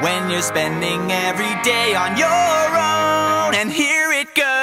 when you're spending every day on your own. And here it goes.